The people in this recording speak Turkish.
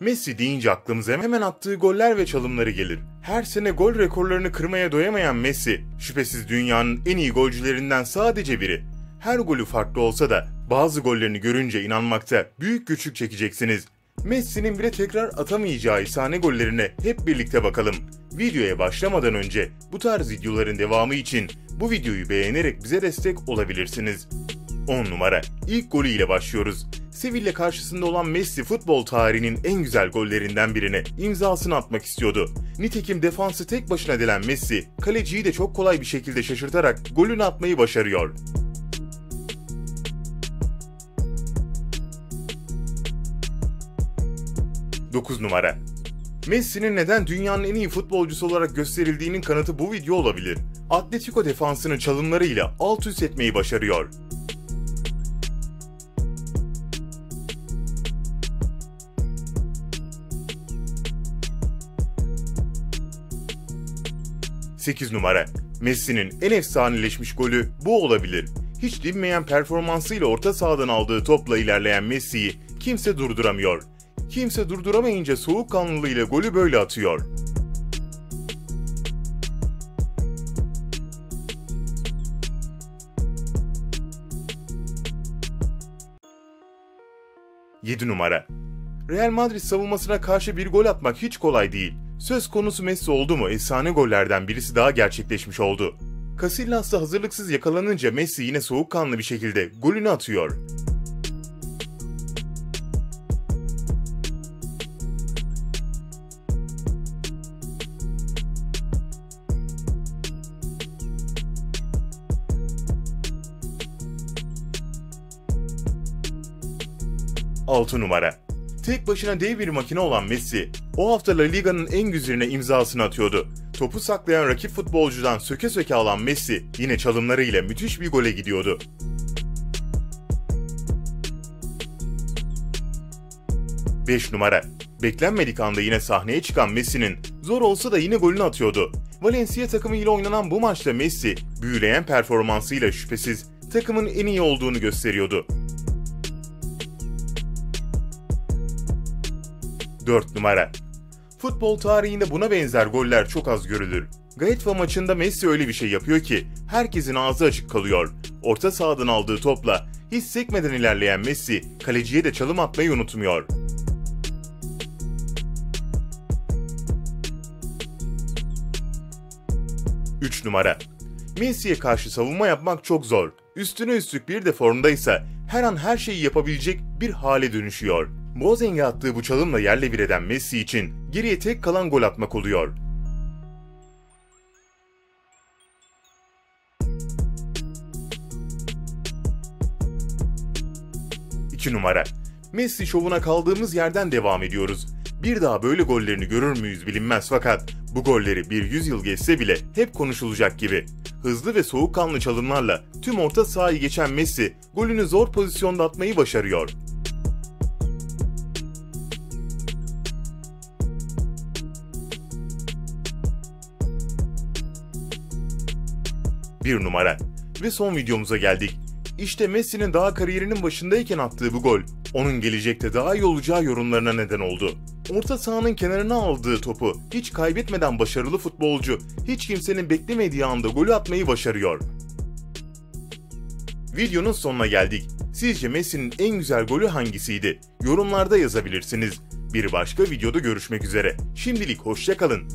Messi deyince aklımıza hemen attığı goller ve çalımları gelir. Her sene gol rekorlarını kırmaya doyamayan Messi, şüphesiz dünyanın en iyi golcülerinden sadece biri. Her golü farklı olsa da bazı gollerini görünce inanmakta büyük güçlük çekeceksiniz. Messi'nin bile tekrar atamayacağı sahne gollerine hep birlikte bakalım. Videoya başlamadan önce bu tarz videoların devamı için bu videoyu beğenerek bize destek olabilirsiniz. 10 numara. İlk golü ile başlıyoruz. Sevilla karşısında olan Messi futbol tarihinin en güzel gollerinden birine imzasını atmak istiyordu. Nitekim defansı tek başına delen Messi, kaleciyi de çok kolay bir şekilde şaşırtarak golünü atmayı başarıyor. Dokuz numara. Messi'nin neden dünyanın en iyi futbolcusu olarak gösterildiğinin kanıtı bu video olabilir. Atletico defansını çalımlarıyla alt üst etmeyi başarıyor. 8 numara. Messi'nin en efsaneleşmiş golü bu olabilir. Hiç dinmeyen performansıyla orta sahadan aldığı topla ilerleyen Messi'yi kimse durduramıyor. Kimse durduramayınca soğukkanlılığıyla golü böyle atıyor. Yedi numara. Real Madrid savunmasına karşı bir gol atmak hiç kolay değil. Söz konusu Messi oldu mu efsane gollerden birisi daha gerçekleşmiş oldu. Casillas da hazırlıksız yakalanınca Messi yine soğukkanlı bir şekilde golünü atıyor. Altı numara Tek başına dev bir makine olan Messi, o hafta La Liga'nın en güzeline imzasını atıyordu. Topu saklayan rakip futbolcudan söke söke alan Messi yine çalımlarıyla müthiş bir gole gidiyordu. Beş numara. Beklenmedik anda yine sahneye çıkan Messi'nin zor olsa da yine golünü atıyordu. Valencia takımıyla oynanan bu maçta Messi, büyüleyen performansıyla şüphesiz takımın en iyi olduğunu gösteriyordu. 4 numara. Futbol tarihinde buna benzer goller çok az görülür. Gaetva maçında Messi öyle bir şey yapıyor ki herkesin ağzı açık kalıyor. Orta sahadan aldığı topla hiç sekmeden ilerleyen Messi kaleciye de çalım atmayı unutmuyor. Üç numara. Messi'ye karşı savunma yapmak çok zor. Üstüne üstlük bir de formdaysa her an her şeyi yapabilecek bir hale dönüşüyor. Boateng'e attığı bu çalımla yerle bir eden Messi için geriye tek kalan gol atmak oluyor. İki numara. Messi şovuna kaldığımız yerden devam ediyoruz. Bir daha böyle gollerini görür müyüz bilinmez fakat bu golleri bir yüzyıl geçse bile hep konuşulacak gibi. Hızlı ve soğukkanlı çalımlarla tüm orta sahayı geçen Messi golünü zor pozisyonda atmayı başarıyor. 1 numara. Ve son videomuza geldik. İşte Messi'nin daha kariyerinin başındayken attığı bu gol, onun gelecekte daha iyi olacağı yorumlarına neden oldu. Orta sahanın kenarına aldığı topu hiç kaybetmeden başarılı futbolcu, hiç kimsenin beklemediği anda golü atmayı başarıyor. Videonun sonuna geldik. Sizce Messi'nin en güzel golü hangisiydi? Yorumlarda yazabilirsiniz. Bir başka videoda görüşmek üzere. Şimdilik hoşçakalın.